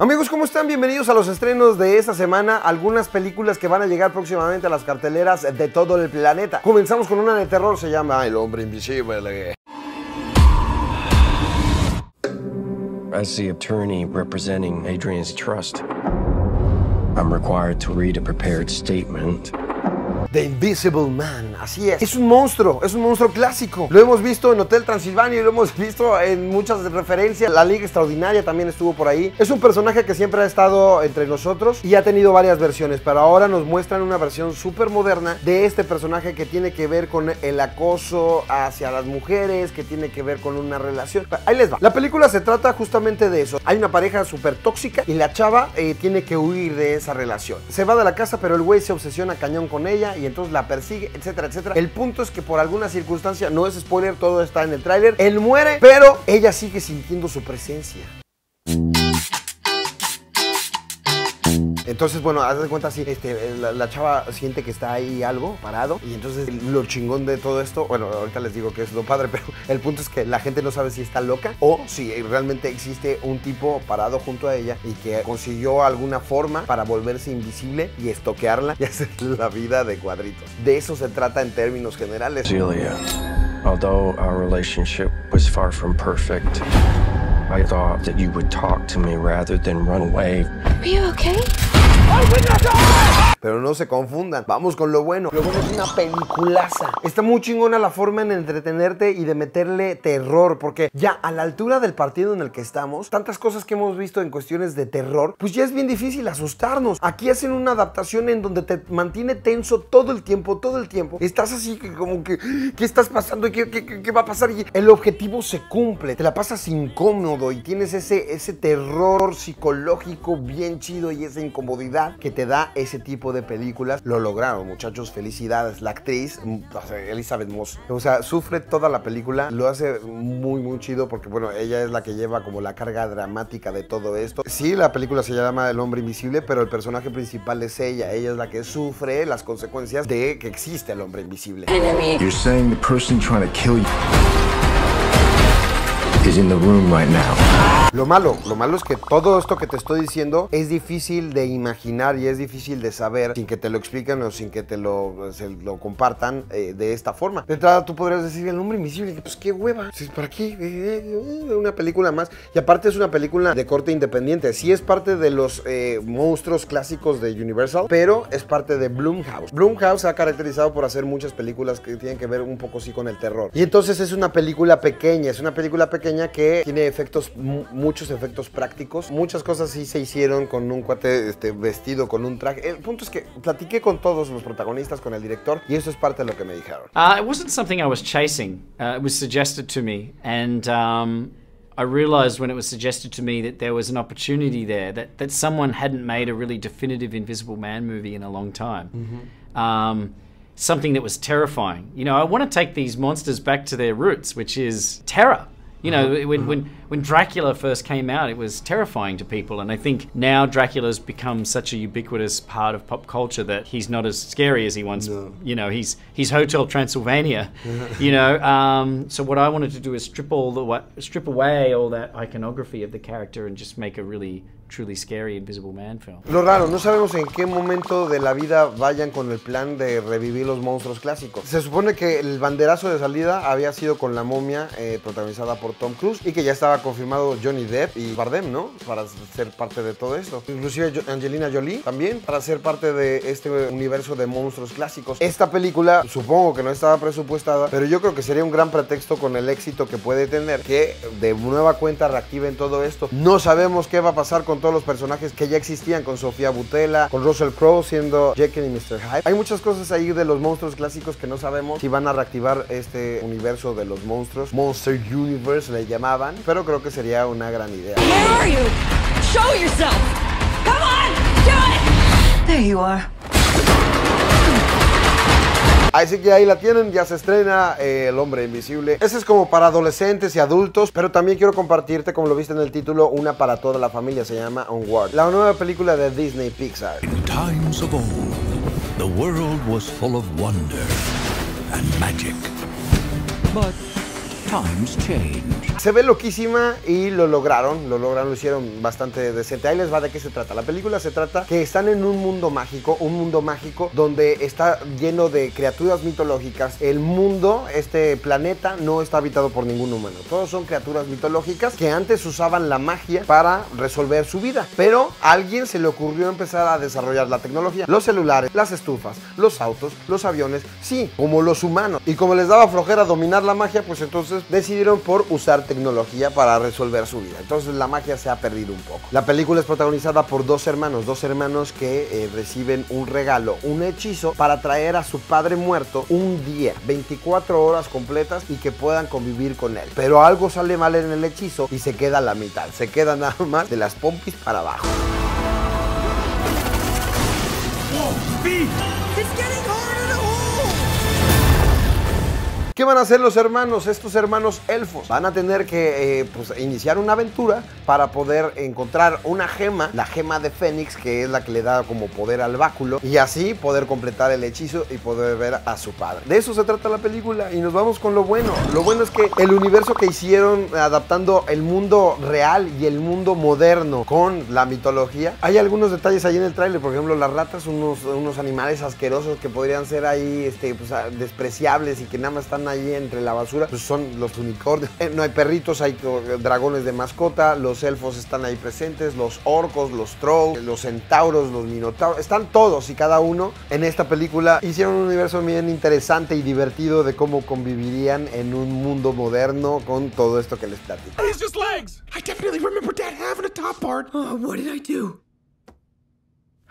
Amigos, ¿cómo están? Bienvenidos a los estrenos de esta semana. Algunas películas que van a llegar próximamente a las carteleras de todo el planeta. Comenzamos con una de terror, se llama El Hombre Invisible. As the attorney representing Adrian's trust, I'm required to read a prepared statement The Invisible Man, así es. Es un monstruo, es un monstruo clásico. Lo hemos visto en Hotel Transilvania y lo hemos visto en muchas referencias. La Liga Extraordinaria también estuvo por ahí. Es un personaje que siempre ha estado entre nosotros y ha tenido varias versiones, pero ahora nos muestran una versión súper moderna de este personaje que tiene que ver con el acoso hacia las mujeres, que tiene que ver con una relación. Ahí les va. La película se trata justamente de eso. Hay una pareja súper tóxica y la chava eh, tiene que huir de esa relación. Se va de la casa, pero el güey se obsesiona cañón con ella y entonces la persigue, etcétera, etcétera. El punto es que por alguna circunstancia, no es spoiler, todo está en el tráiler, él muere, pero ella sigue sintiendo su presencia. Entonces, bueno, haz de cuenta así, este, la, la, chava siente que está ahí algo parado y entonces lo chingón de todo esto, bueno, ahorita les digo que es lo padre, pero el punto es que la gente no sabe si está loca o si realmente existe un tipo parado junto a ella y que consiguió alguna forma para volverse invisible y estoquearla y hacer la vida de cuadritos. De eso se trata en términos generales. Celia, although our relationship was far from perfect, I thought that you would talk to me rather than run away. Are you okay? Pero no se confundan, vamos con lo bueno. Lo bueno es una peliculaza. Está muy chingona la forma en entretenerte y de meterle terror, porque ya a la altura del partido en el que estamos, tantas cosas que hemos visto en cuestiones de terror, pues ya es bien difícil asustarnos. Aquí hacen una adaptación en donde te mantiene tenso todo el tiempo, todo el tiempo. Estás así que como que, ¿qué estás pasando? ¿Qué, qué, qué va a pasar? Y el objetivo se cumple, te la pasas incómodo y tienes ese, ese terror psicológico bien chido y esa incomodidad que te da ese tipo de películas. Lo lograron, muchachos. Felicidades. La actriz, Elizabeth Moss, o sea, sufre toda la película. Lo hace muy, muy chido porque, bueno, ella es la que lleva como la carga dramática de todo esto. Sí, la película se llama El hombre invisible, pero el personaje principal es ella. Ella es la que sufre las consecuencias de que existe el hombre invisible. You're saying the person trying to kill you is in the room right now. Lo malo, lo malo es que todo esto que te estoy diciendo es difícil de imaginar y es difícil de saber sin que te lo expliquen o sin que te lo, compartan eh, de esta forma. De entrada tú podrías decir el hombre invisible, pues qué hueva, ¿para qué? Eh, eh, una película más. Y aparte es una película de corte independiente. Sí es parte de los monstruos clásicos de Universal, pero es parte de Blumhouse. Blumhouse se ha caracterizado por hacer muchas películas que tienen que ver un poco sí con el terror. Y entonces es una película pequeña, es una película pequeña que tiene efectos muchos efectos prácticos. Muchas cosas sí se hicieron con un cuate este, vestido con un traje. El punto es que platiqué con todos los protagonistas, con el director, y eso es parte de lo que me dijeron. Uh, it wasn't something I was chasing. Uh, it was suggested to me, and um, I realized when it was suggested to me that there was an opportunity there that that someone hadn't made a really definitive Invisible Man movie in a long time. Mm-hmm. Um, something that was terrifying. You know, I want to take these monsters back to their roots, which is terror. You know, when, when, when Dracula first came out, it was terrifying to people. And I think now Dracula's become such a ubiquitous part of pop culture that he's not as scary as he once, No. you know, he's, he's Hotel Transylvania, you know. Um, so what I wanted to do is strip all the strip away all that iconography of the character and just make a really truly scary Invisible Man film. Lo raro, no sabemos en qué momento de la vida vayan con el plan de revivir los monstruos clásicos. Se supone que el banderazo de salida había sido con La momia, eh, protagonizada por Tom Cruise, y que ya estaba confirmado Johnny Depp y Bardem, ¿no? Para ser parte de todo esto. Inclusive Angelina Jolie también, para ser parte de este universo de monstruos clásicos. Esta película, supongo que no estaba presupuestada, pero yo creo que sería un gran pretexto con el éxito que puede tener, que de nueva cuenta reactiven todo esto. No sabemos qué va a pasar con todos los personajes que ya existían, con Sofía Butella, con Russell Crowe siendo Jekyll y Mr. Hyde. Hay muchas cosas ahí de los monstruos clásicos que no sabemos si van a reactivar este universo de los monstruos. Monster Universe le llamaban, pero creo que sería una gran idea. Where are you? Show yourself! Come on! Do it! There you are. Así que ahí la tienen, ya se estrena eh, El Hombre Invisible. Ese es como para adolescentes y adultos, pero también quiero compartirte, como lo viste en el título, una para toda la familia, se llama Onward. La nueva película de Disney Pixar. In times of old, the world was full of wonder and magic. But times change. Se ve loquísima y lo lograron, lo lograron, lo hicieron bastante decente. Ahí les va de qué se trata. La película se trata que están en un mundo mágico, un mundo mágico donde está lleno de criaturas mitológicas. El mundo, este planeta, no está habitado por ningún humano. Todos son criaturas mitológicas que antes usaban la magia para resolver su vida. Pero a alguien se le ocurrió empezar a desarrollar la tecnología. Los celulares, las estufas, los autos, los aviones, sí, como los humanos. Y como les daba flojera dominar la magia, pues entonces decidieron por usar tecnología para resolver su vida. Entonces la magia se ha perdido un poco. La película es protagonizada por dos hermanos, dos hermanos que eh, reciben un regalo, un hechizo para traer a su padre muerto un día, 24 horas completas y que puedan convivir con él. Pero algo sale mal en el hechizo y se queda a la mitad, se queda nada más de las pompis para abajo. ¿Qué van a hacer los hermanos, estos hermanos elfos? Van a tener que eh, pues, iniciar una aventura para poder encontrar una gema, la gema de Fénix, que es la que le da como poder al báculo, y así poder completar el hechizo y poder ver a su padre. De eso se trata la película y nos vamos con lo bueno. Lo bueno es que el universo que hicieron adaptando el mundo real y el mundo moderno con la mitología, hay algunos detalles ahí en el tráiler, por ejemplo, las ratas, unos, unos animales asquerosos que podrían ser ahí este, pues, ah, despreciables y que nada más están ahí entre la basura, pues son los unicornios. No hay perritos, hay dragones de mascota, los elfos están ahí presentes, los orcos, los trolls, los centauros, los minotauros, están todos y cada uno en esta película. Hicieron un universo bien interesante y divertido de cómo convivirían en un mundo moderno con todo esto que les platico. It's just legs. I definitely remember Dad having a top part. Oh, what did I do?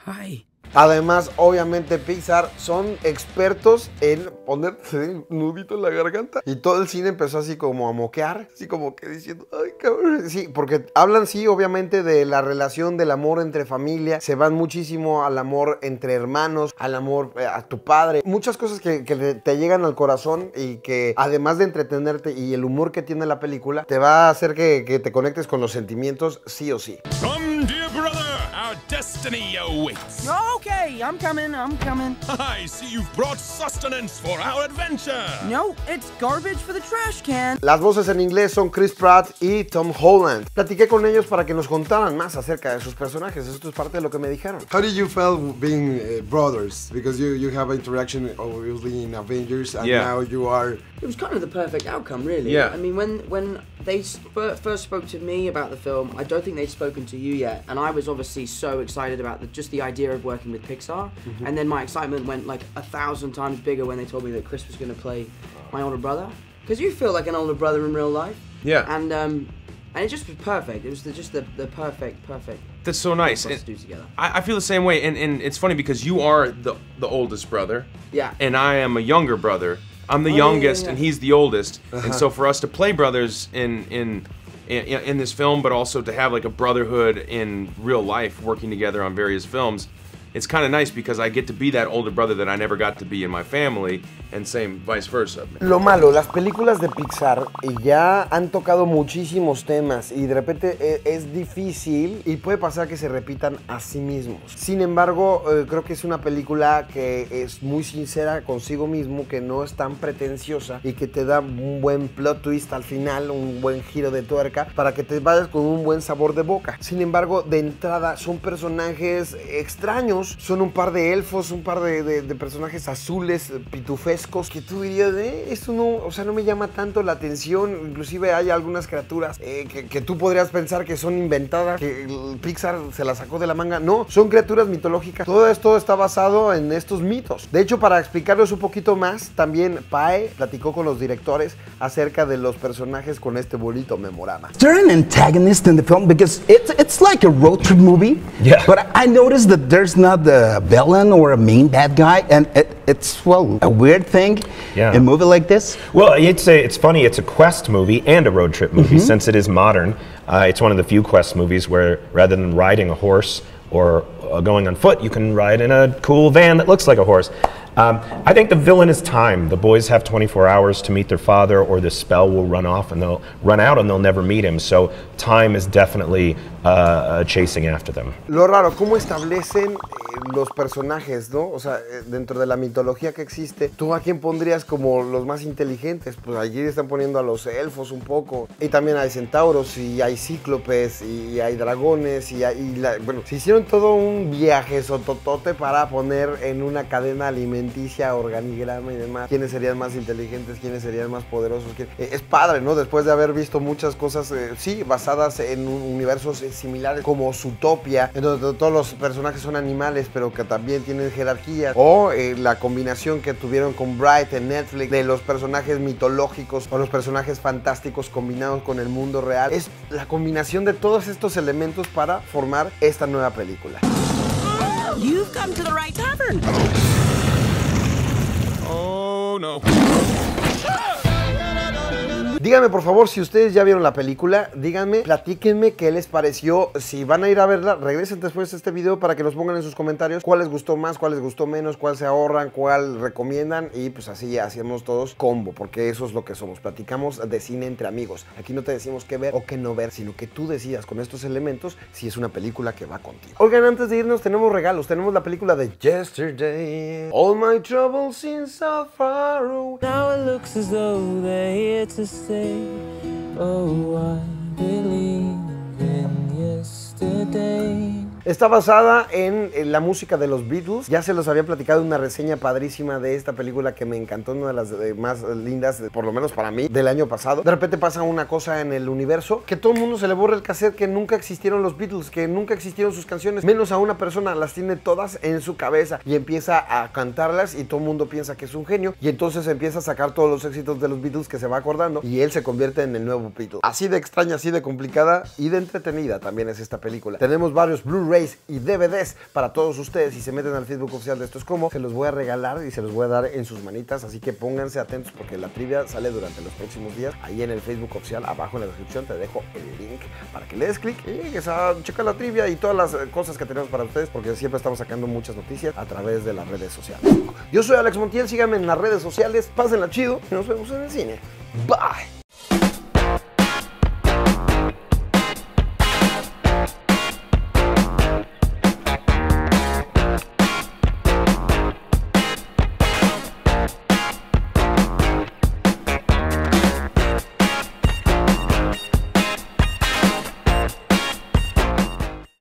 Hi. Además, obviamente Pixar son expertos en ponerse nudito en la garganta. Y todo el cine empezó así como a moquear, así como que diciendo, ay cabrón. Sí, porque hablan sí, obviamente, de la relación del amor entre familia. Se van muchísimo al amor entre hermanos, al amor eh, a tu padre. Muchas cosas que, te llegan al corazón y que además de entretenerte y el humor que tiene la película, te va a hacer que, te conectes con los sentimientos sí o sí. Dear. Our destiny awaits. Okay, I'm coming, I'm coming. I see you've brought sustenance for our adventure. No, it's garbage for the trash can. Las voces en inglés son Chris Pratt y Tom Holland. Platiqué con ellos para que nos contaran más acerca de sus personajes. Esto es parte de lo que me dijeron. How did you feel being uh, brothers? Because you, you have interaction obviously in Avengers and Yeah. now you are It was kind of the perfect outcome, really. Yeah. I mean, when when they s- first spoke to me about the film, I don't think they'd spoken to you yet, and I was obviously so excited about the, just the idea of working with Pixar. And then my excitement went like a thousand times bigger when they told me that Chris was going to play my older brother, because you feel like an older brother in real life. Yeah. And um, and it just was perfect. It was the, just the, the perfect, perfect. That's so nice. And to do together. I, I feel the same way, and, and it's funny because you are the the oldest brother, Yeah. and I am a younger brother. I'm the Oh, yeah, yeah, youngest, yeah. and he's the oldest. And so for us to play brothers in in, in in this film, but also to have like a brotherhood in real life, working together on various films, it's kind of nice because I get to be that older brother that I never got to be in my family, and same vice versa. Lo malo, las películas de Pixar eh, ya han tocado muchísimos temas y de repente eh, es difícil y puede pasar que se repitan a sí mismos. Sin embargo, eh, creo que es una película que es muy sincera consigo mismo, que no es tan pretenciosa y que te da un buen plot twist al final, un buen giro de tuerca para que te vayas con un buen sabor de boca. Sin embargo, de entrada son personajes extraños, son un par de elfos, un par de, de- de personajes azules, eh, pitufescos, que tú dirías, eh, esto no, o sea, no me llama tanto la atención. Inclusive hay algunas criaturas eh, que, que tú podrías pensar que son inventadas, que el Pixar se las sacó de la manga. No, son criaturas mitológicas. Todo esto está basado en estos mitos. De hecho, para explicarlos un poquito más, también Pae platicó con los directores acerca de los personajes con este bonito memorama. Is there an antagonist in the film? Because it's it's like a road trip movie. Yeah. But I noticed that there's not a villain or a main bad guy, and it, it's well a weird thing. Yeah. In a movie like this. Well, it's a, it's funny. It's a quest movie and a road trip movie since it is modern. Uh, it's one of the few quest movies where rather than riding a horse or uh, going on foot, you can ride in a cool van that looks like a horse. Um, I think the villain is time. The boys have 24 hours to meet their father, or the spell will run off and they'll run out and they'll never meet him. So time is definitely uh, uh, chasing after them. Lo raro, cómo establecen los personajes, ¿no? O sea, eh, dentro de la mitología que existe, ¿tú a quién pondrías como los más inteligentes? Pues allí están poniendo a los elfos un poco. Y también hay centauros, y hay cíclopes, y hay dragones, y hay... bueno, se hicieron todo un viaje sototote para poner en una cadena alimenticia, organigrama y demás. ¿Quiénes serían más inteligentes? ¿Quiénes serían más poderosos? ¿Quién- eh, Es padre, ¿no? Después de haber visto muchas cosas, eh, sí, basadas en un- universos similares como Zootopia, en donde todos los personajes son animales, pero que también tienen jerarquía. O eh, la combinación que tuvieron con Bright en Netflix de los personajes mitológicos o los personajes fantásticos combinados con el mundo real. Es la combinación de todos estos elementos para formar esta nueva película. You've come to the right tavern. Oh no. Díganme por favor si ustedes ya vieron la película, díganme, platíquenme qué les pareció. Si van a ir a verla, regresen después de este video para que nos pongan en sus comentarios cuál les gustó más, cuál les gustó menos, cuál se ahorran, cuál recomiendan y pues así hacemos todos combo, porque eso es lo que somos. Platicamos de cine entre amigos. Aquí no te decimos qué ver o qué no ver, sino que tú decidas con estos elementos si es una película que va contigo. Oigan, antes de irnos tenemos regalos. Tenemos la película de Yesterday. All my troubles seem so far away. Now it looks as though they're to. Oh, I believe in yesterday. Está basada en, la música de los Beatles. Ya se los había platicado una reseña padrísima de esta película que me encantó, una de las eh, más lindas, por lo menos para mí, del año pasado. De repente pasa una cosa en el universo que todo el mundo se le borra el cassette que nunca existieron los Beatles, que nunca existieron sus canciones, menos a una persona, las tiene todas en su cabeza y empieza a cantarlas y todo el mundo piensa que es un genio y entonces empieza a sacar todos los éxitos de los Beatles que se va acordando y él se convierte en el nuevo Beatle. Así de extraña, así de complicada y de entretenida también es esta película. Tenemos varios Y DVDs para todos ustedes. Si se meten al Facebook oficial de Esto es Como, se los voy a regalar y se los voy a dar en sus manitas. Así que pónganse atentos porque la trivia sale durante los próximos días. Ahí en el Facebook oficial, abajo en la descripción, te dejo el link para que le des clic y llegues a checar la trivia y todas las eh, cosas que tenemos para ustedes porque siempre estamos sacando muchas noticias a través de las redes sociales. Yo soy Alex Montiel, síganme en las redes sociales, pásenla chido y nos vemos en el cine. Bye.